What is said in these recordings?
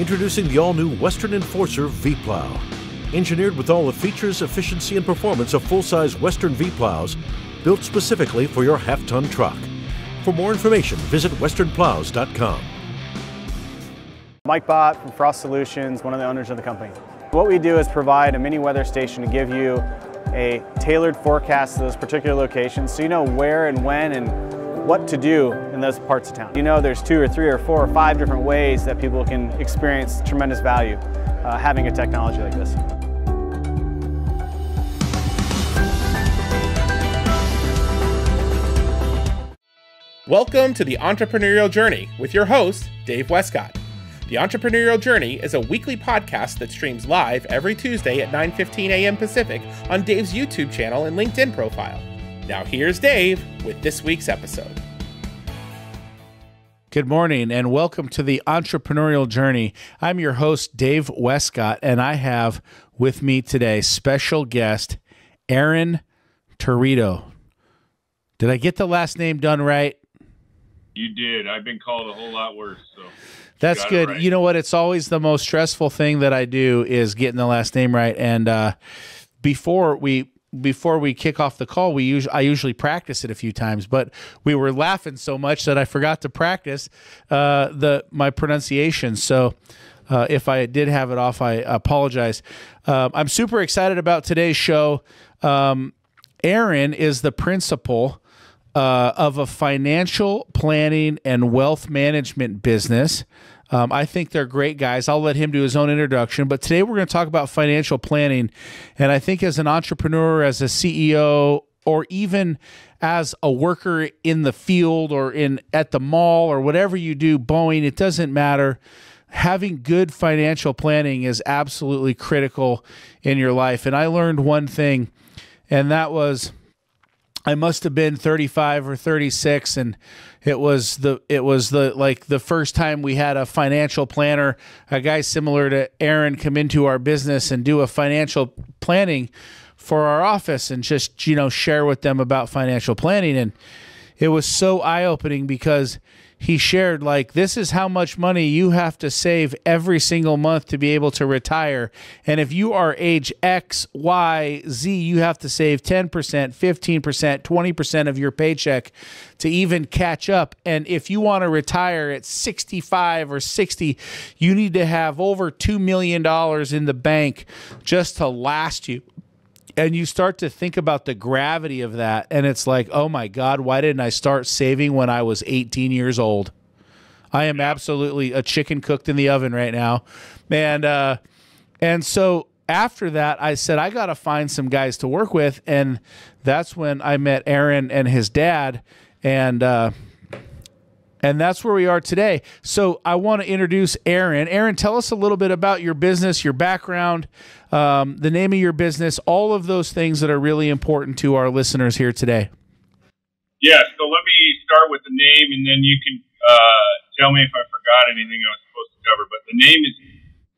Introducing the all new Western Enforcer V Plow. Engineered with all the features, efficiency, and performance of full size Western V Plows, built specifically for your half ton truck. For more information, visit westernplows.com. Mike Bott from Frost Solutions, one of the owners of the company. What we do is provide a mini weather station to give you a tailored forecast to those particular locations so you know where and when and what to do in those parts of town. You know there's two or three or four or five different ways that people can experience tremendous value uh, having a technology like this. Welcome to the Entrepreneurial Journey with your host, Dave Wescott. The Entrepreneurial Journey is a weekly podcast that streams live every Tuesday at 9:15 a.m. Pacific on Dave's YouTube channel and LinkedIn profile. Now here's Dave with this week's episode. Good morning and welcome to the Entrepreneurial Journey. I'm your host, Dave Wescott, and I have with me today special guest, Aaron Terwedo. Did I get the last name done right? You did. I've been called a whole lot worse. So that's good. Right. You know what? It's always the most stressful thing that I do is getting the last name right. And uh, before we before we kick off the call, we usually I usually practice it a few times, but we were laughing so much that I forgot to practice uh, the my pronunciation. So. Uh, if I did have it off, I apologize. Uh, I'm super excited about today's show. Um, Aaron is the principal uh, of a financial planning and wealth management business. Um, I think they're great guys. I'll let him do his own introduction. But today we're going to talk about financial planning. And I think as an entrepreneur, as a CEO, or even as a worker in the field or in at the mall or whatever you do, Boeing, it doesn't matter. Having good financial planning is absolutely critical in your life. And I learned one thing, and that was I must have been 35 or 36 and it was the it was the like the first time we had a financial planner, a guy similar to Aaron come into our business and do a financial planning for our office and just you know share with them about financial planning. And it was so eye-opening because he shared like this is how much money you have to save every single month to be able to retire. And if you are age x y z you have to save 10% 15% 20% of your paycheck to even catch up. And if you want to retire at 65 or 60 you need to have over 2 million dollars in the bank just to last you and you start to think about the gravity of that and it's like oh my god why didn't i start saving when i was 18 years old? I am absolutely a chicken cooked in the oven right now. And uh and so after that i said i gotta find some guys to work with and that's when i met aaron and his dad and uh and that's where we are today. So I want to introduce Aaron. Aaron, tell us a little bit about your business, your background, um, the name of your business, all of those things that are really important to our listeners here today. Yeah, so let me start with the name, and then you can uh, tell me if I forgot anything I was supposed to cover. But the name is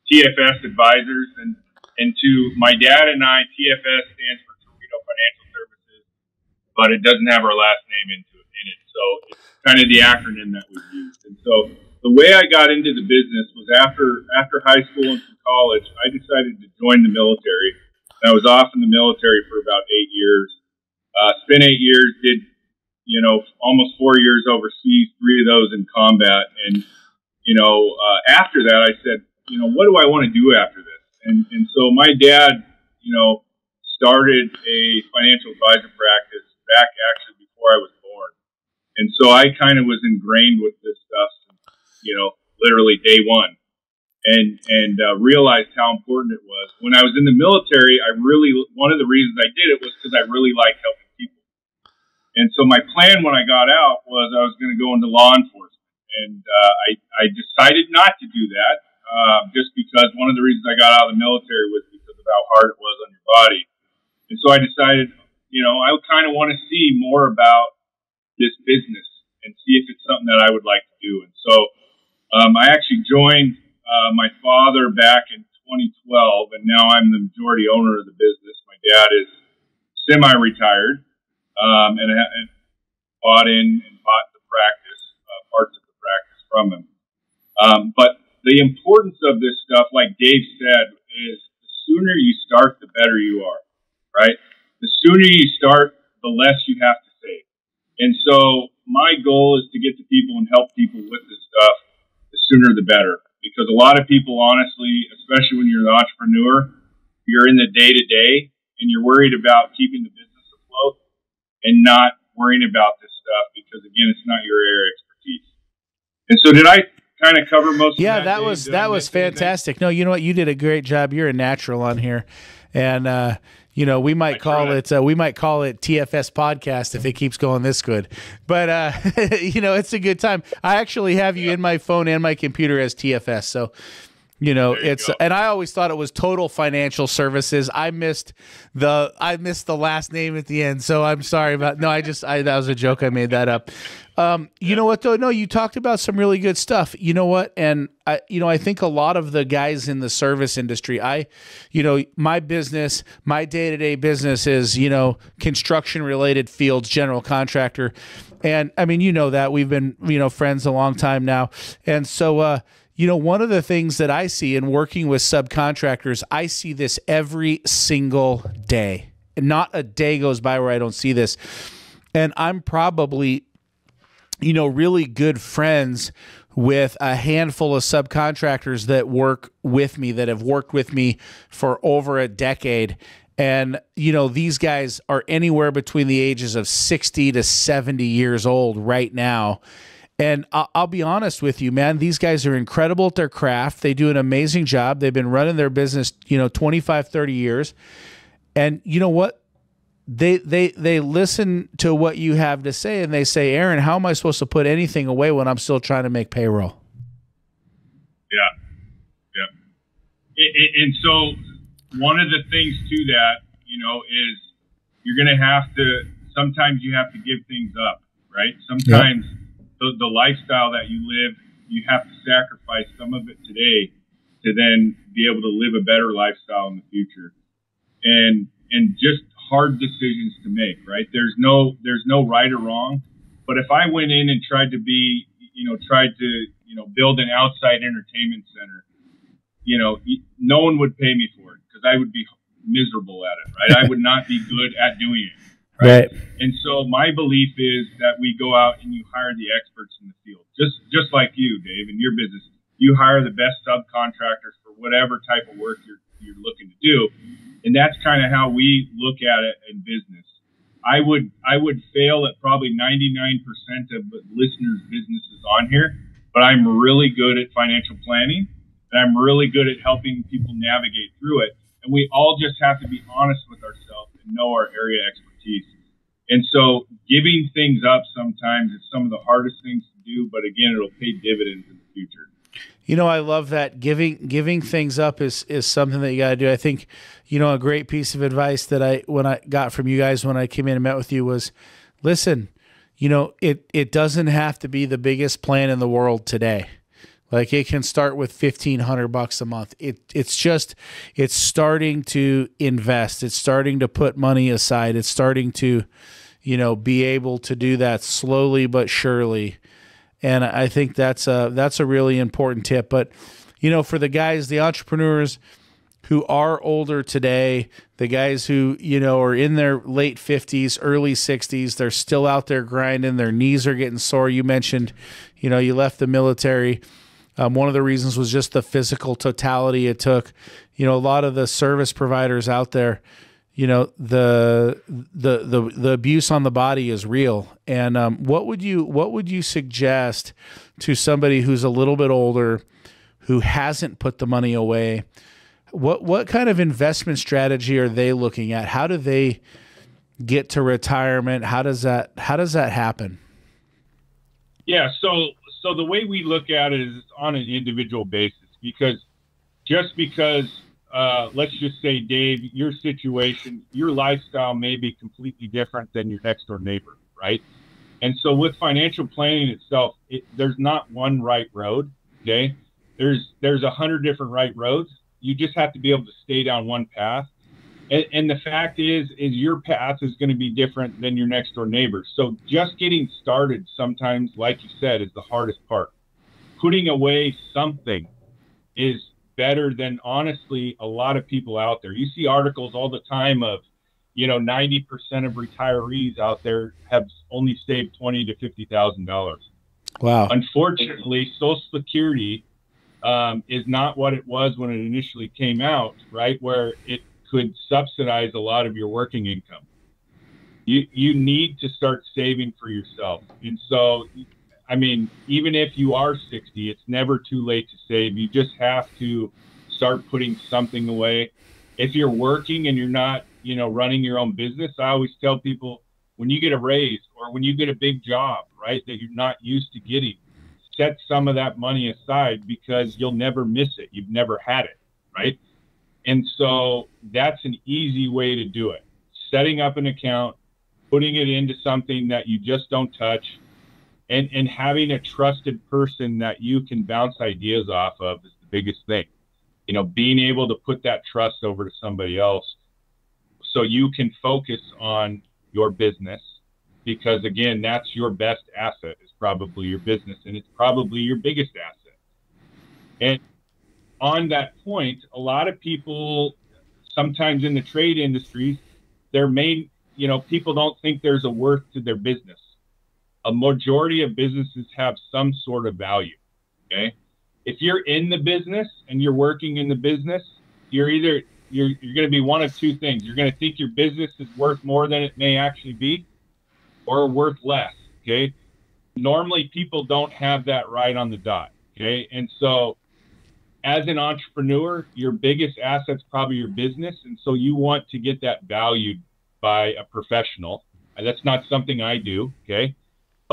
TFS Advisors, and and to my dad and I, TFS stands for Terwedo Financial Services, but it doesn't have our last name in it. So it's kind of the acronym that we used. And so the way I got into the business was after after high school and college, I decided to join the military. And I was off in the military for about eight years. Uh, spent eight years, did you know almost four years overseas, three of those in combat. And you know uh, after that, I said, you know, what do I want to do after this? And and so my dad, you know, started a financial advisor practice back actually before I was and so I kind of was ingrained with this stuff, you know, literally day one, and and uh, realized how important it was. When I was in the military, I really one of the reasons I did it was because I really like helping people. And so my plan when I got out was I was going to go into law enforcement, and uh, I I decided not to do that uh, just because one of the reasons I got out of the military was because of how hard it was on your body. And so I decided, you know, I kind of want to see more about this business and see if it's something that I would like to do. And so um, I actually joined uh, my father back in 2012, and now I'm the majority owner of the business. My dad is semi-retired um, and, and bought in and bought the practice, uh, parts of the practice from him. Um, but the importance of this stuff, like Dave said, is the sooner you start, the better you are, right? The sooner you start, the less you have. And so my goal is to get to people and help people with this stuff. The sooner, the better. Because a lot of people, honestly, especially when you're an entrepreneur, you're in the day to day and you're worried about keeping the business afloat and not worrying about this stuff because again, it's not your area of expertise. And so, did I kind of cover most. Yeah, that, that was that was fantastic. No, you know what? You did a great job. You're a natural on here, and uh, you know we might I call tried. it uh, we might call it TFS podcast if it keeps going this good. But uh, you know it's a good time. I actually have you in my phone and my computer as TFS. So you know, it's and I always thought it was total financial services. I missed the I missed the last name at the end, so I'm sorry about. No, I just I that was a joke. I made that up. Um, you yeah. know what though? No, you talked about some really good stuff. You know what? And I, you know, I think a lot of the guys in the service industry, I, you know, my business, my day to day business is, you know, construction related fields, general contractor, and I mean, you know that we've been, you know, friends a long time now, and so. uh you know, one of the things that I see in working with subcontractors, I see this every single day. Not a day goes by where I don't see this. And I'm probably, you know, really good friends with a handful of subcontractors that work with me, that have worked with me for over a decade. And, you know, these guys are anywhere between the ages of 60 to 70 years old right now and I'll, I'll, be honest with you, man, these guys are incredible at their craft. They do an amazing job. They've been running their business, you know, 25, 30 years. And you know what? They they they listen to what you have to say and they say, "Aaron, how am I supposed to put anything away when I'm still trying to make payroll?" Yeah. Yeah. And so one of the things to that, you know, is you're going to have to sometimes you have to give things up, right? Sometimes yep the, the lifestyle that you live, you have to sacrifice some of it today to then be able to live a better lifestyle in the future. And and just hard decisions to make, right? There's no there's no right or wrong. But if I went in and tried to be, you know, tried to, you know, build an outside entertainment center, you know, no one would pay me for it because I would be miserable at it, right? I would not be good at doing it. Right? right. And so my belief is that we go out and you hire the experts in the field, just just like you, Dave, in your business. You hire the best subcontractors for whatever type of work you're you're looking to do, and that's kind of how we look at it in business. I would I would fail at probably 99% of the listeners' businesses on here, but I'm really good at financial planning, and I'm really good at helping people navigate through it. And we all just have to be honest with ourselves and know our area expertise And so giving things up sometimes is some of the hardest things to do, but again, it'll pay dividends in the future. You know, I love that giving giving things up is is something that you got to do. I think, you know, a great piece of advice that I when I got from you guys when I came in and met with you was, listen, you know, it it doesn't have to be the biggest plan in the world today. Like it can start with fifteen hundred bucks a month. It it's just it's starting to invest. It's starting to put money aside. It's starting to, you know, be able to do that slowly but surely. And I think that's a that's a really important tip. But you know, for the guys, the entrepreneurs who are older today, the guys who, you know, are in their late 50s, early 60s, they're still out there grinding, their knees are getting sore. You mentioned, you know, you left the military um, one of the reasons was just the physical totality it took. You know, a lot of the service providers out there, you know, the the the the abuse on the body is real. And um, what would you what would you suggest to somebody who's a little bit older, who hasn't put the money away? What what kind of investment strategy are they looking at? How do they get to retirement? How does that how does that happen? Yeah, so so the way we look at it is on an individual basis because just because uh, let's just say dave your situation your lifestyle may be completely different than your next door neighbor right? And so with financial planning itself it, there's not one right road okay? There's there's a hundred different right roads. You just have to be able to stay down one path and, and the fact is, is your path is going to be different than your next door neighbor. So just getting started sometimes, like you said, is the hardest part. Putting away something is better than honestly a lot of people out there. You see articles all the time of, you know, 90% of retirees out there have only saved 20 to $50,000. Wow. Unfortunately, Social Security um, is not what it was when it initially came out, right? Where it could subsidize a lot of your working income. You, you need to start saving for yourself. And so I mean, even if you are 60, it's never too late to save. You just have to start putting something away. If you're working and you're not, you know, running your own business, I always tell people when you get a raise or when you get a big job, right, that you're not used to getting, set some of that money aside because you'll never miss it. You've never had it, right? And so that's an easy way to do it. Setting up an account, putting it into something that you just don't touch, and and having a trusted person that you can bounce ideas off of is the biggest thing you know being able to put that trust over to somebody else so you can focus on your business because again that's your best asset is probably your business and it's probably your biggest asset and on that point a lot of people sometimes in the trade industries their main you know people don't think there's a worth to their business a majority of businesses have some sort of value. Okay. If you're in the business and you're working in the business, you're either you're, you're going to be one of two things. You're going to think your business is worth more than it may actually be, or worth less. Okay. Normally, people don't have that right on the dot. Okay. And so, as an entrepreneur, your biggest asset's probably your business. And so, you want to get that valued by a professional. That's not something I do. Okay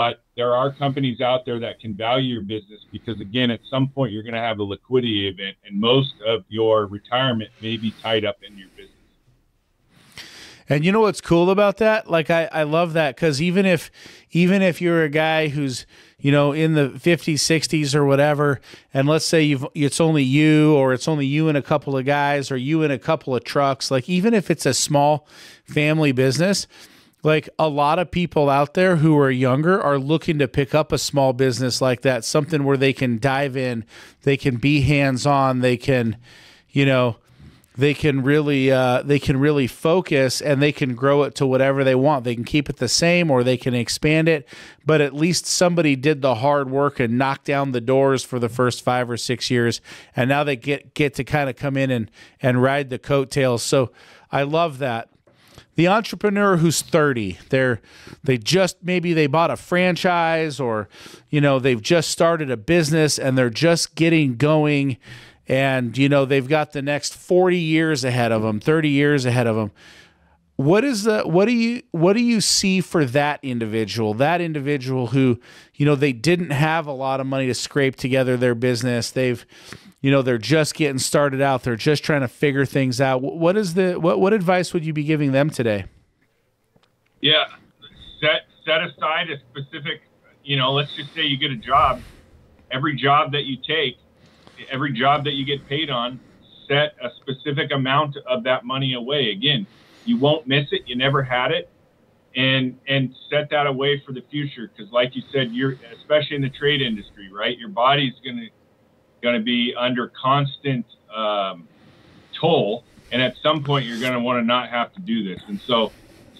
but there are companies out there that can value your business because again at some point you're going to have a liquidity event and most of your retirement may be tied up in your business and you know what's cool about that like i, I love that because even if even if you're a guy who's you know in the 50s 60s or whatever. And let's say you've it's only you or it's only you and a couple of guys or you and a couple of trucks. Like even if it's a small family business like a lot of people out there who are younger are looking to pick up a small business like that, something where they can dive in, they can be hands on, they can, you know, they can really uh, they can really focus and they can grow it to whatever they want. They can keep it the same or they can expand it, but at least somebody did the hard work and knocked down the doors for the first five or six years, and now they get get to kind of come in and and ride the coattails. So I love that the entrepreneur who's 30 they're they just maybe they bought a franchise or you know they've just started a business and they're just getting going and you know they've got the next 40 years ahead of them 30 years ahead of them what is the what do you what do you see for that individual? That individual who you know they didn't have a lot of money to scrape together their business. They've you know they're just getting started out. They're just trying to figure things out. What is the what what advice would you be giving them today? Yeah. Set set aside a specific you know let's just say you get a job. Every job that you take every job that you get paid on set a specific amount of that money away again you won't miss it you never had it and and set that away for the future because like you said you're especially in the trade industry right your body's going to going to be under constant um, toll. And at some point, you're going to want to not have to do this. And so,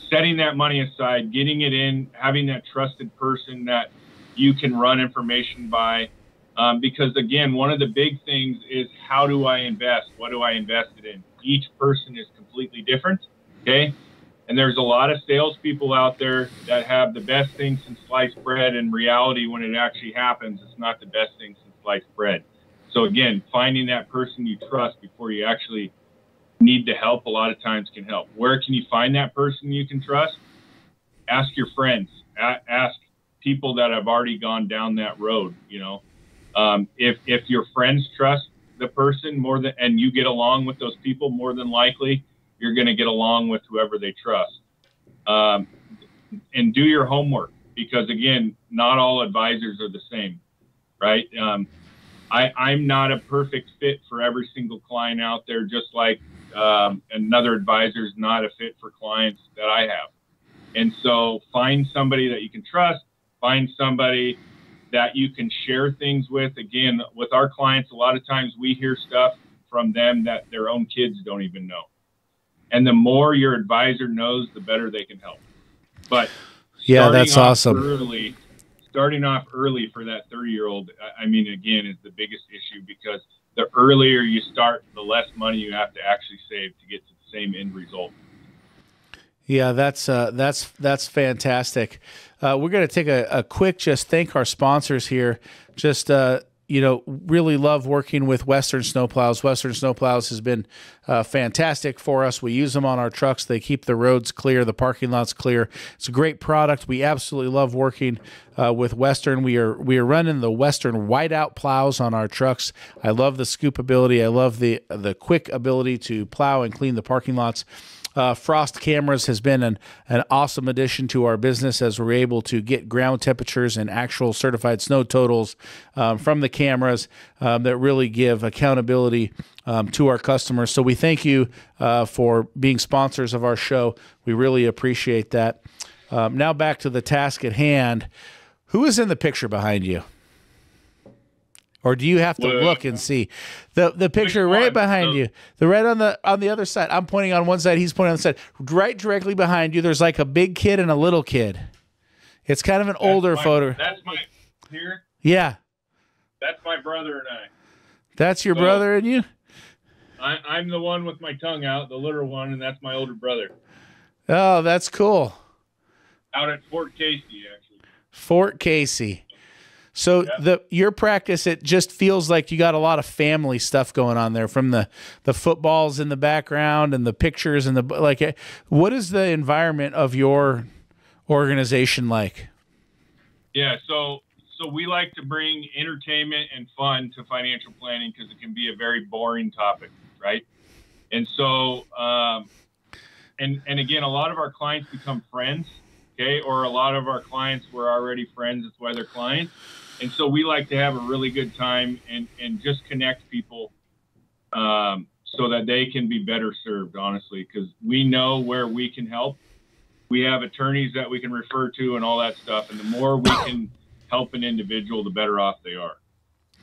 setting that money aside, getting it in, having that trusted person that you can run information by. Um, because again, one of the big things is how do I invest? What do I invest it in? Each person is completely different. Okay. And there's a lot of salespeople out there that have the best thing since sliced bread. In reality, when it actually happens, it's not the best thing since sliced bread. So again, finding that person you trust before you actually need the help a lot of times can help. Where can you find that person you can trust? Ask your friends. Ask people that have already gone down that road. You know, um, if if your friends trust the person more than and you get along with those people more than likely, you're going to get along with whoever they trust. Um, and do your homework because again, not all advisors are the same, right? Um, I, I'm not a perfect fit for every single client out there, just like um, another advisor is not a fit for clients that I have. And so find somebody that you can trust, find somebody that you can share things with. Again, with our clients, a lot of times we hear stuff from them that their own kids don't even know. And the more your advisor knows, the better they can help. But yeah, that's awesome. Early, starting off early for that 30 year old, I mean, again, is the biggest issue because the earlier you start, the less money you have to actually save to get to the same end result. Yeah, that's uh, that's that's fantastic. Uh, we're going to take a, a, quick just thank our sponsors here. Just uh, you know, really love working with Western Snowplows. Western Snowplows has been uh, fantastic for us. We use them on our trucks. They keep the roads clear, the parking lots clear. It's a great product. We absolutely love working uh, with Western. We are we are running the Western Wide-Out plows on our trucks. I love the scoopability. I love the the quick ability to plow and clean the parking lots. Uh, Frost Cameras has been an, an awesome addition to our business as we're able to get ground temperatures and actual certified snow totals um, from the cameras um, that really give accountability um, to our customers. So we thank you uh, for being sponsors of our show. We really appreciate that. Um, now back to the task at hand. Who is in the picture behind you? Or do you have to well, look and see? The the picture right behind you the right on the on the other side. I'm pointing on one side he's pointing on the side. Right directly behind you there's like a big kid and a little kid. It's kind of an older my, photo. that's my here? Yeah. That's my brother and i. That's your so, brother and you? I, i'm the one with my tongue out the little one and that's my older brother. Oh that's cool. Out at fort casey actually. Fort casey so yep. the your practice it just feels like you got a lot of family stuff going on there from the the footballs in the background and the pictures and the like eh, what is the environment of your organization like? Yeah, so so we like to bring entertainment and fun to financial planning because it can be a very boring topic, right? And so um and and again, a lot of our clients become friends okay? Or a lot of our clients were already friends. That's why they're clients. And so we like to have a really good time and, and just connect people um, so that they can be better served, honestly, because we know where we can help. We have attorneys that we can refer to and all that stuff. And the more we can help an individual, the better off they are.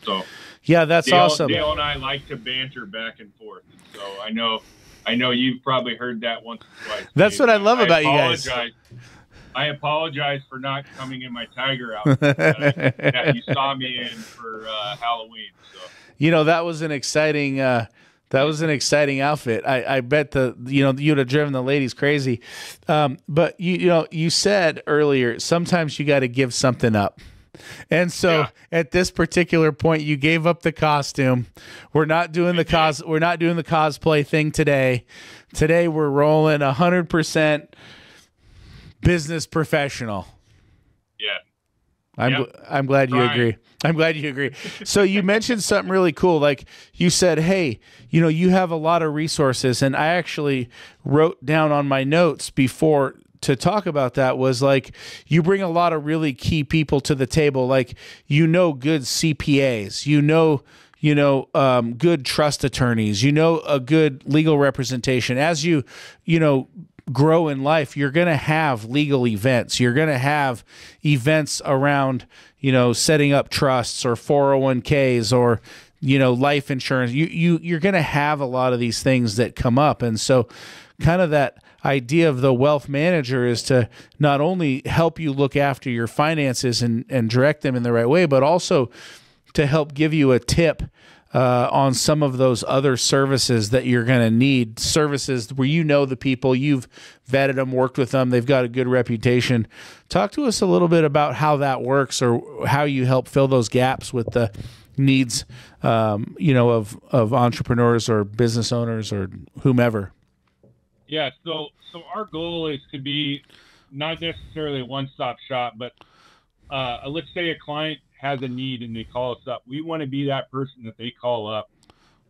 So, yeah, that's Dale, awesome. Dale and I like to banter back and forth. And so I know, I know you've probably heard that once or twice. That's what I love I about you guys. I apologize for not coming in my tiger outfit that you saw me in for uh, Halloween. So. You know that was an exciting. Uh, that was an exciting outfit. I, I bet the you know you'd have driven the ladies crazy. Um, but you you know you said earlier sometimes you got to give something up. And so yeah. at this particular point, you gave up the costume. We're not doing the cos. We're not doing the cosplay thing today. Today we're rolling hundred percent business professional. Yeah. I'm yep. I'm glad you agree. I'm glad you agree. So you mentioned something really cool. Like you said, hey, you know, you have a lot of resources, and I actually wrote down on my notes before to talk about that was like you bring a lot of really key people to the table. Like you know, good CPAs, you know, you know, um, good trust attorneys, you know, a good legal representation. As you, you know, grow in life, you're going to have legal events. You're going to have events around, you know, setting up trusts or 401ks or, you know, life insurance. You you you're going to have a lot of these things that come up. And so kind of that idea of the wealth manager is to not only help you look after your finances and and direct them in the right way, but also to help give you a tip uh, on some of those other services that you're going to need. Services where you know the people, you've vetted them, worked with them, they've got a good reputation. Talk to us a little bit about how that works or how you help fill those gaps with the needs, um, you know, of of entrepreneurs or business owners or whomever. Yeah. So so our goal is to be not necessarily a one stop shop, but uh, let's say a client has a need and they call us up, we want to be that person that they call up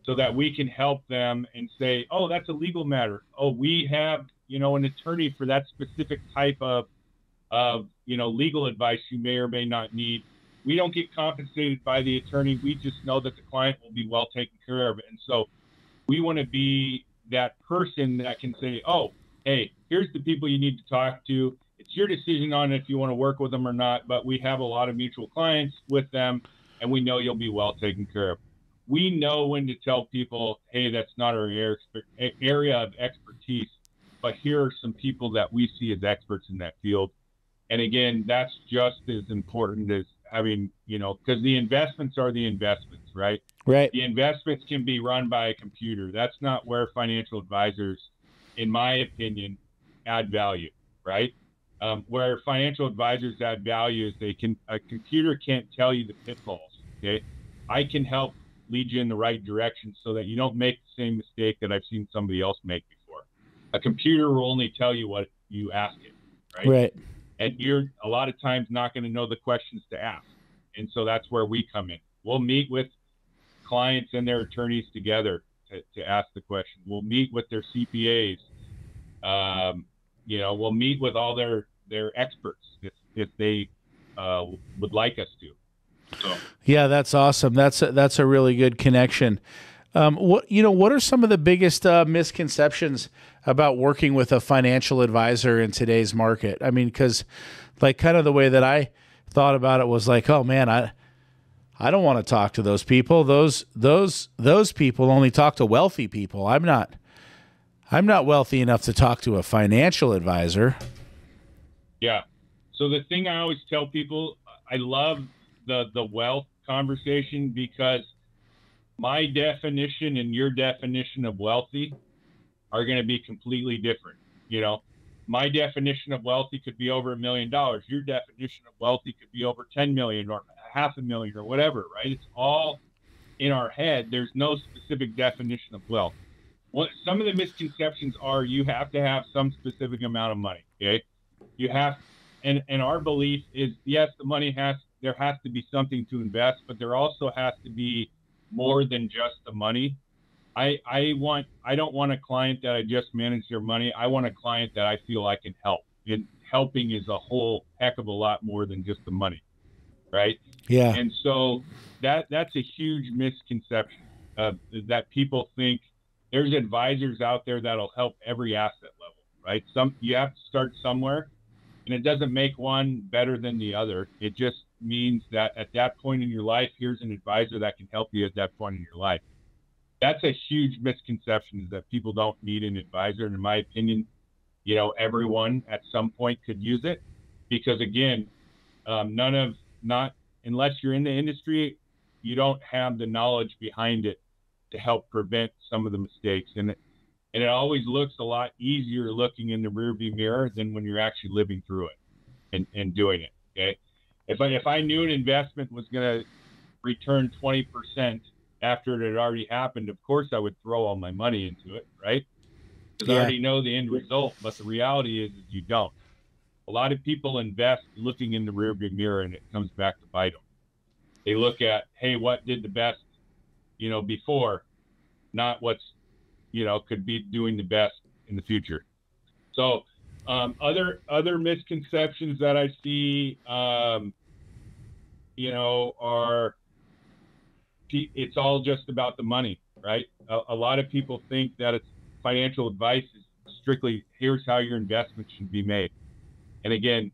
so that we can help them and say, oh, that's a legal matter. Oh, we have, you know, an attorney for that specific type of, of, you know, legal advice you may or may not need. We don't get compensated by the attorney. We just know that the client will be well taken care of. And so we want to be that person that can say, oh, hey, here's the people you need to talk to. It's your decision on if you want to work with them or not. But we have a lot of mutual clients with them, and we know you'll be well taken care of. We know when to tell people, hey, that's not our area of expertise, but here are some people that we see as experts in that field. And again, that's just as important as having, you know, because the investments are the investments, right? Right. The investments can be run by a computer. That's not where financial advisors, in my opinion, add value, right? Um, where financial advisors add value is they can a computer can't tell you the pitfalls. Okay, I can help lead you in the right direction so that you don't make the same mistake that I've seen somebody else make before. A computer will only tell you what you ask it, right? Right. And you're a lot of times not going to know the questions to ask, and so that's where we come in. We'll meet with clients and their attorneys together to, to ask the question. We'll meet with their CPAs. Um, you know, we'll meet with all their their experts if if they uh, would like us to. So. Yeah, that's awesome. That's a, that's a really good connection. Um, what you know, what are some of the biggest uh, misconceptions about working with a financial advisor in today's market? I mean, because like kind of the way that I thought about it was like, oh man, I I don't want to talk to those people. Those those those people only talk to wealthy people. I'm not I'm not wealthy enough to talk to a financial advisor. Yeah. So the thing I always tell people, I love the the wealth conversation because my definition and your definition of wealthy are going to be completely different. You know, my definition of wealthy could be over a million dollars. Your definition of wealthy could be over 10 million or half a million or whatever, right? It's all in our head. There's no specific definition of wealth what some of the misconceptions are you have to have some specific amount of money. Okay. You have and and our belief is yes, the money has there has to be something to invest, but there also has to be more than just the money. I I want I don't want a client that I just manage their money. I want a client that I feel I can help. And helping is a whole heck of a lot more than just the money. Right? Yeah. And so that that's a huge misconception uh, that people think there's advisors out there that'll help every asset level, right? Some you have to start somewhere, and it doesn't make one better than the other. It just means that at that point in your life, here's an advisor that can help you at that point in your life. That's a huge misconception is that people don't need an advisor. And in my opinion, you know, everyone at some point could use it because again, um, none of not unless you're in the industry, you don't have the knowledge behind it to help prevent some of the mistakes. And it, and it always looks a lot easier looking in the rearview mirror than when you're actually living through it and, and doing it. Okay. If I, if I knew an investment was going to return 20% after it had already happened, of course I would throw all my money into it, right? Because yeah. I already know the end result. But the reality is, is you don't. A lot of people invest looking in the rearview mirror and it comes back to bite them. They look at, hey, what did the best you know, before, not what's, you know, could be doing the best in the future. So, um, other other misconceptions that I see, um, you know, are it's all just about the money, right? A, a lot of people think that it's financial advice is strictly here's how your investment should be made. And again,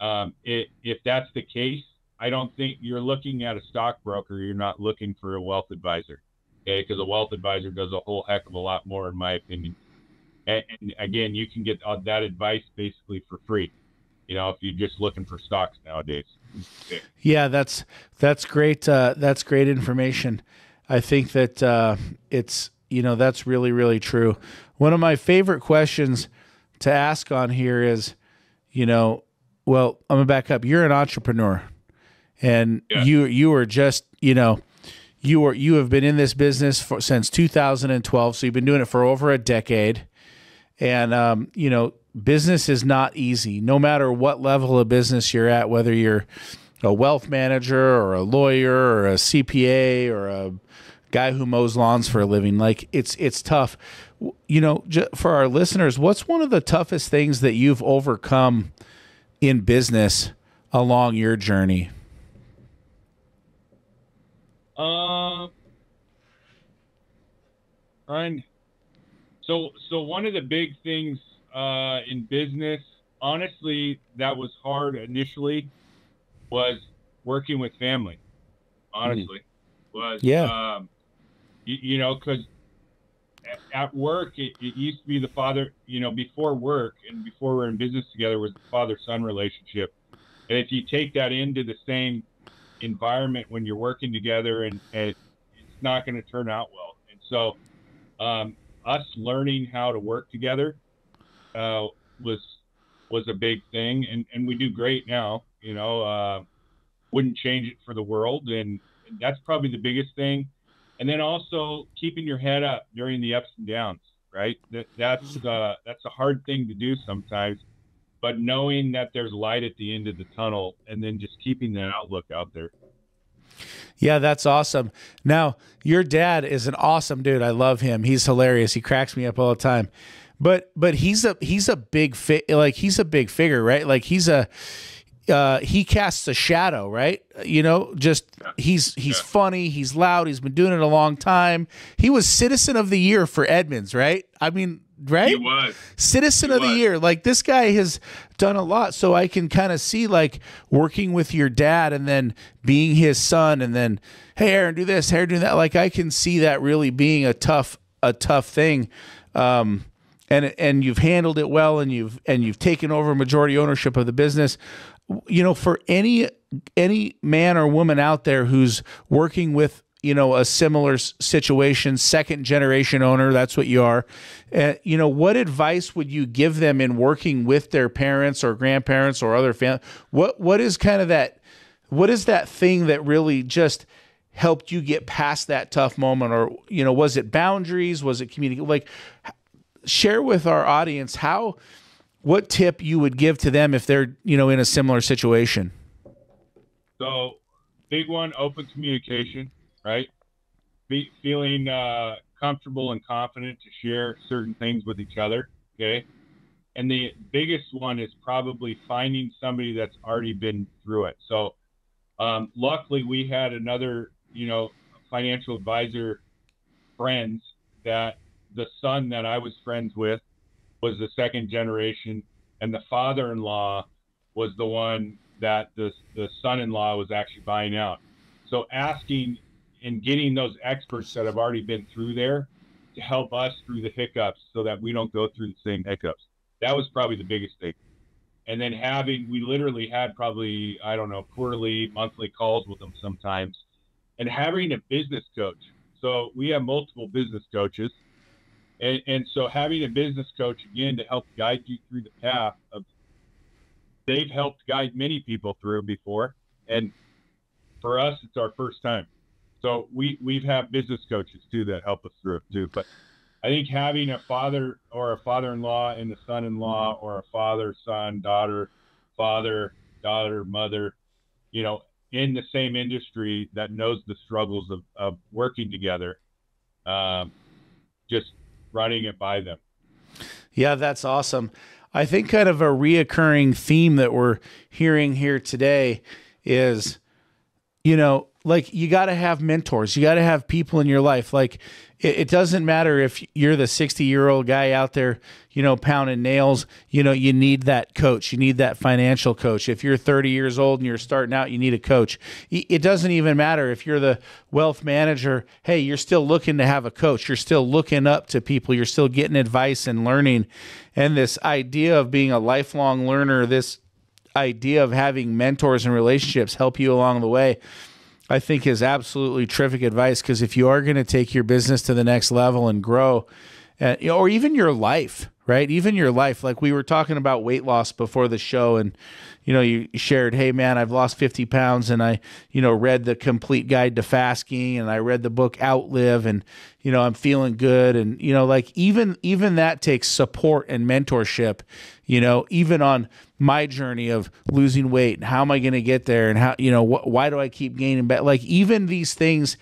um, it, if that's the case, I don't think you're looking at a stockbroker. You're not looking for a wealth advisor. Okay, because a wealth advisor does a whole heck of a lot more, in my opinion. And, and again, you can get that advice basically for free. You know, if you're just looking for stocks nowadays. Yeah, that's that's great. Uh, that's great information. I think that uh, it's you know that's really really true. One of my favorite questions to ask on here is, you know, well, I'm gonna back up. You're an entrepreneur and yeah. you you are just you know you are you have been in this business for since 2012 so you've been doing it for over a decade. And um, you know business is not easy. No matter what level of business you're at whether you're a wealth manager or a lawyer or a cpa or a guy who mows lawns for a living like it's it's tough. You know for our listeners what's one of the toughest things that you've overcome in business along your journey and so so one of the big things uh, in business honestly, that was hard initially. Was working with family. Honestly, mm. was yeah. Um, you, you know, because at work, it, it, used to be the father, you know, before work and before we're in business together was the father son relationship. And if you take that into the same environment when you're working together, and, and it's not going to turn out well. And so, um, us learning how to work together uh, was was a big thing, and, and we do great now. You know, uh, wouldn't change it for the world, and, that's probably the biggest thing and then also keeping your head up during the ups and downs right that, that's uh, that's a hard thing to do sometimes but knowing that there's light at the end of the tunnel and then just keeping that outlook out there yeah, that's awesome. Now, your dad is an awesome dude. I love him. He's hilarious. He cracks me up all the time. But but he's a he's a big fit like he's a big figure, right? Like he's a uh, he casts a shadow, right? You know, just he's he's yeah. funny, he's loud, he's been doing it a long time. He was citizen of the year for Edmonds, right? I mean, right? He was citizen he of was. the year. Like this guy has done a lot, so I can kind of see like working with your dad and then being his son, and then hey, Aaron, do this, Aaron, do that. Like I can see that really being a tough a tough thing. Um, and and you've handled it well and you've and you've taken over majority ownership of the business you know, for any any man or woman out there who's working with you know a similar situation second generation owner that's what you are. Uh, you know what advice would you give them in working with their parents or grandparents or other family what what is kind of that what is that thing that really just helped you get past that tough moment? Or you know was it boundaries? Was it community like share with our audience how what tip you would give to them if they're you know in a similar situation? So big one open communication right? Be, feeling uh, comfortable and confident to share certain things with each other okay? And the biggest one is probably finding somebody that's already been through it. So um, luckily we had another you know financial advisor friends that the son that i was friends with was the second generation, and the father-in-law was the one that the the son-in-law was actually buying out. So asking and getting those experts that have already been through there to help us through the hiccups so that we don't go through the same hiccups. That was probably the biggest thing. And then having, we literally had probably, I don't know, quarterly, monthly calls with them sometimes. And having a business coach. So we have multiple business coaches and, and so having a business coach again to help guide you through the path of they've helped guide many people through before. And for us, it's our first time. So we, we've had business coaches too that help us through it too. But I think having a father or a father-in-law and a son-in-law or a father, son, daughter, father, daughter, mother, you know, in the same industry that knows the struggles of, of working together, um, just running it by them. Yeah, that's awesome. I think kind of a reoccurring theme that we're hearing here today is, you know, like you got to have mentors. You got to have people in your life. Like it, it doesn't matter if you're the 60 year old guy out there, you know, pounding nails, you know, you need that coach. You need that financial coach. If you're 30 years old and you're starting out, you need a coach. It doesn't even matter if you're the wealth manager. Hey, you're still looking to have a coach. You're still looking up to people. You're still getting advice and learning. And this idea of being a lifelong learner, this idea of having mentors and relationships help you along the way I think is absolutely terrific advice because if you are going to take your business to the next level and grow, uh, or even your life, right? Even your life. Like we were talking about weight loss before the show, and you know, you shared, "Hey, man, I've lost fifty pounds," and I, you know, read the complete guide to fasting, and I read the book Outlive, and you know, I'm feeling good, and you know, like even even that takes support and mentorship. You know, even on my journey of losing weight and how am I going to get there and how you know wh- why do I keep gaining back like even these things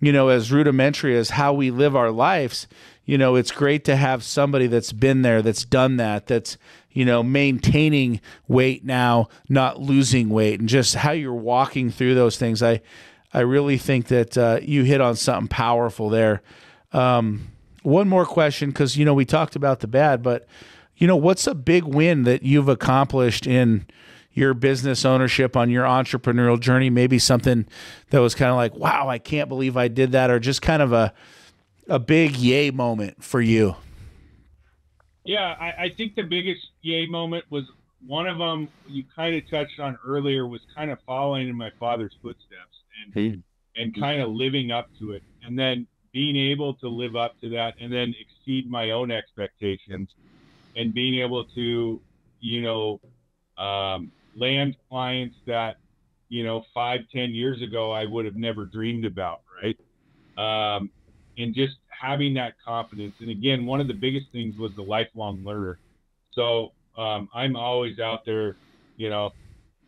you know as rudimentary as how we live our lives you know it's great to have somebody that's been there that's done that that's you know maintaining weight now not losing weight and just how you're walking through those things I I really think that uh, you hit on something powerful there um, one more question because you know we talked about the bad but you know, what's a big win that you've accomplished in your business ownership on your entrepreneurial journey? Maybe something that was kind of like, wow, I can't believe I did that, or just kind of a a big yay moment for you. Yeah, I, I think the biggest yay moment was one of them you kind of touched on earlier was kind of following in my father's footsteps and hey. and kind of living up to it and then being able to live up to that and then exceed my own expectations and being able to you know um, land clients that you know five ten years ago i would have never dreamed about right um, and just having that confidence and again one of the biggest things was the lifelong learner so um, I'm always out there. You know,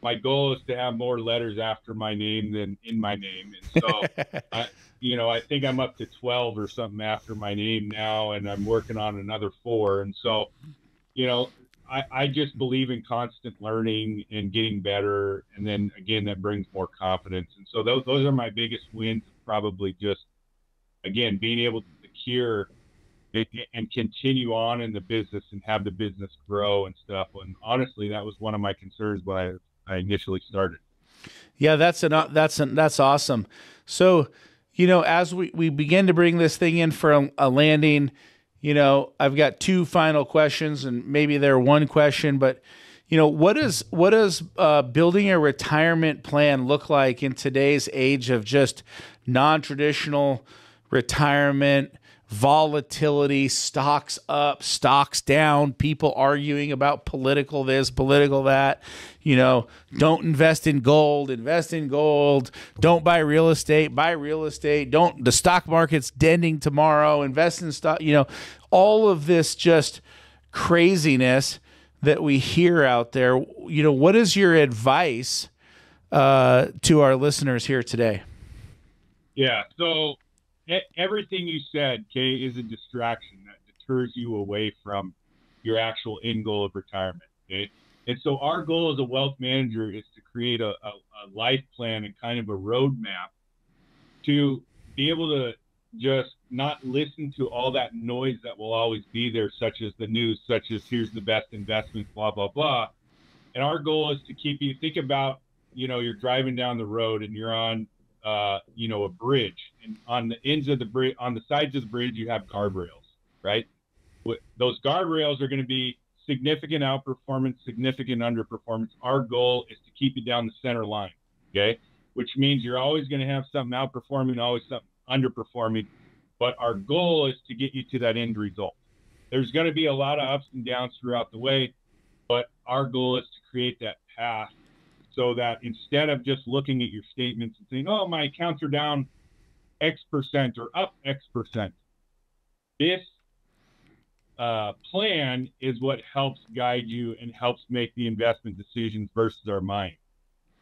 my goal is to have more letters after my name than in my name, and so I, you know, I think I'm up to 12 or something after my name now, and I'm working on another four. And so, you know, I, I just believe in constant learning and getting better, and then again, that brings more confidence. And so those those are my biggest wins. Probably just again being able to secure and continue on in the business and have the business grow and stuff. And honestly, that was one of my concerns when I, I initially started. Yeah, that's an that's an, that's awesome. So, you know, as we we begin to bring this thing in for a, a landing, you know, I've got two final questions, and maybe they're one question, but you know, what is what does uh, building a retirement plan look like in today's age of just non traditional retirement? Volatility, stocks up, stocks down, people arguing about political this, political that. You know, don't invest in gold, invest in gold. Don't buy real estate, buy real estate. Don't, the stock market's dending tomorrow, invest in stock. You know, all of this just craziness that we hear out there. You know, what is your advice uh, to our listeners here today? Yeah. So, everything you said, Kay, is a distraction that deters you away from your actual end goal of retirement. Okay. And so our goal as a wealth manager is to create a, a, a life plan and kind of a roadmap to be able to just not listen to all that noise that will always be there, such as the news, such as here's the best investment, blah, blah, blah. And our goal is to keep you think about, you know, you're driving down the road and you're on uh, you know, a bridge, and on the ends of the bridge, on the sides of the bridge, you have guardrails, right? Those guardrails are going to be significant outperformance, significant underperformance. Our goal is to keep you down the center line, okay? Which means you're always going to have something outperforming, always something underperforming. But our goal is to get you to that end result. There's going to be a lot of ups and downs throughout the way, but our goal is to create that path so that instead of just looking at your statements and saying, oh, my accounts are down X percent or up X percent, this uh, plan is what helps guide you and helps make the investment decisions versus our mind.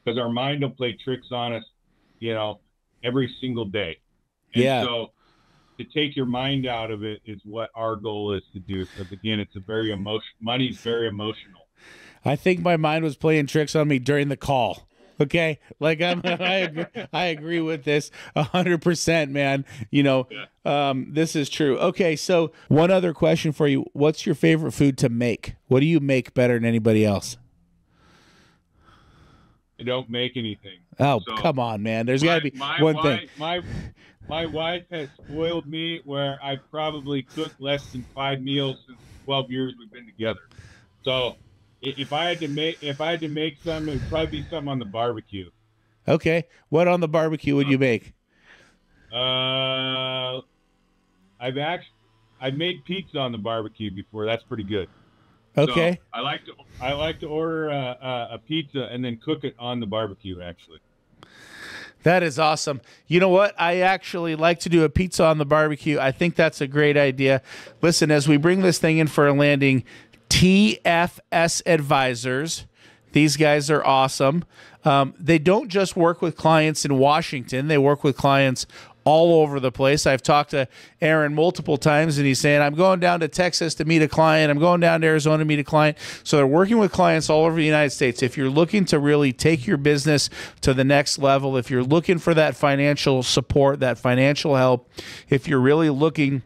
Because our mind will play tricks on us, you know, every single day. And yeah. So to take your mind out of it is what our goal is to do. Because again, it's a very emotion. Money's very emotional. I think my mind was playing tricks on me during the call. Okay, like I'm, I agree, I agree with this hundred percent, man. You know, um, this is true. Okay, so one other question for you: What's your favorite food to make? What do you make better than anybody else? I don't make anything. Oh, so come on, man. There's got to be one wife, thing. My my wife has spoiled me where I probably cooked less than five meals since 12 years we've been together. So if I had to make if I had to make some, it would probably be some on the barbecue. Okay, what on the barbecue would you uh, make? Uh, I've actually I've made pizza on the barbecue before. That's pretty good. Okay. So I like to I like to order a, a, a pizza and then cook it on the barbecue. Actually. That is awesome. You know what? I actually like to do a pizza on the barbecue. I think that's a great idea. Listen, as we bring this thing in for a landing, TFS Advisors. These guys are awesome. Um, they don't just work with clients in Washington, they work with clients all over the place. I've talked to Aaron multiple times, and he's saying, I'm going down to Texas to meet a client. I'm going down to Arizona to meet a client. So they're working with clients all over the United States. If you're looking to really take your business to the next level, if you're looking for that financial support, that financial help, if you're really looking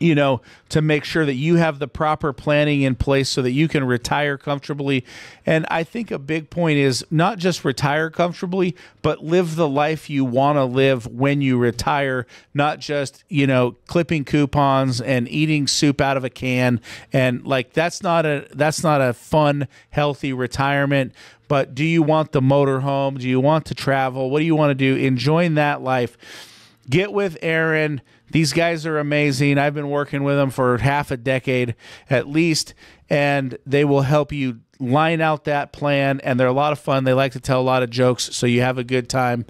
you know, to make sure that you have the proper planning in place so that you can retire comfortably. And I think a big point is not just retire comfortably, but live the life you want to live when you retire, not just, you know, clipping coupons and eating soup out of a can and like that's not a that's not a fun, healthy retirement. But do you want the motorhome? Do you want to travel? What do you want to do? Enjoying that life. Get with Aaron these guys are amazing. I've been working with them for half a decade at least, and they will help you line out that plan. And they're a lot of fun. They like to tell a lot of jokes, so you have a good time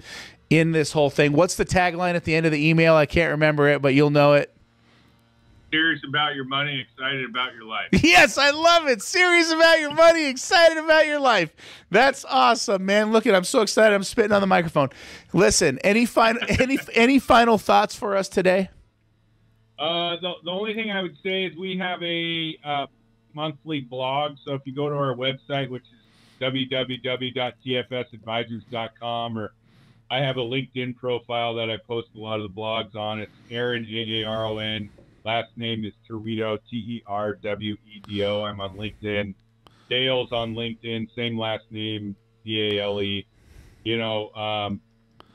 in this whole thing. What's the tagline at the end of the email? I can't remember it, but you'll know it. Serious about your money, excited about your life. Yes, I love it. Serious about your money, excited about your life. That's awesome, man. Look at, I'm so excited. I'm spitting on the microphone. Listen, any final, any any final thoughts for us today? Uh, the, the only thing I would say is we have a uh, monthly blog. So if you go to our website, which is www.tfsadvisors.com, or I have a LinkedIn profile that I post a lot of the blogs on. It's Aaron A A R O N. Last name is Terwedo T E R W E D O. I'm on LinkedIn. Dale's on LinkedIn, same last name D A L E. You know, um,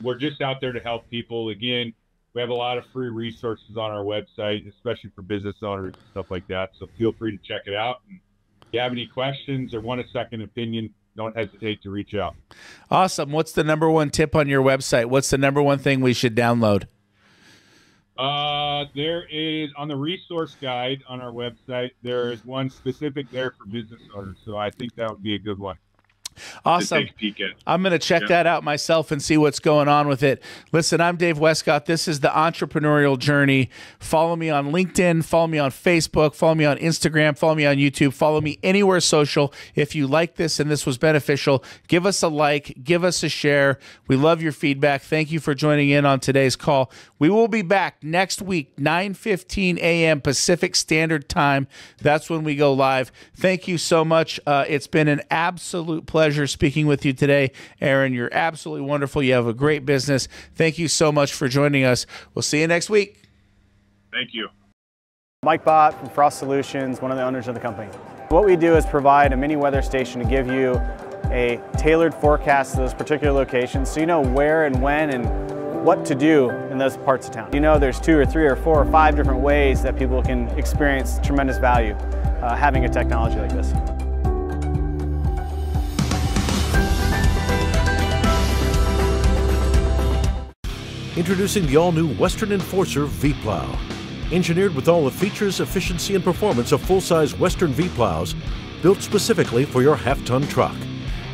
we're just out there to help people. Again, we have a lot of free resources on our website, especially for business owners and stuff like that. So feel free to check it out. And if you have any questions or want a second opinion, don't hesitate to reach out. Awesome. What's the number one tip on your website? What's the number one thing we should download? Uh, there is on the resource guide on our website. There is one specific there for business owners, so I think that would be a good one. Awesome. I'm going to check that out myself and see what's going on with it. Listen, I'm Dave Wescott. This is the entrepreneurial journey. Follow me on LinkedIn, follow me on Facebook, follow me on Instagram, follow me on YouTube, follow me anywhere social. If you like this and this was beneficial, give us a like, give us a share. We love your feedback. Thank you for joining in on today's call. We will be back next week, 9:15 a.m. Pacific Standard Time. That's when we go live. Thank you so much. Uh, it's been an absolute pleasure pleasure speaking with you today, Aaron. You're absolutely wonderful. You have a great business. Thank you so much for joining us. We'll see you next week. Thank you. Mike Bott from Frost Solutions, one of the owners of the company. What we do is provide a mini weather station to give you a tailored forecast to those particular locations so you know where and when and what to do in those parts of town. You know there's two or three or four or five different ways that people can experience tremendous value uh, having a technology like this. Introducing the all-new Western Enforcer V-Plow. Engineered with all the features, efficiency, and performance of full-size Western V-Plows, built specifically for your half-ton truck.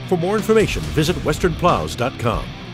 For more information, visit westernplows.com.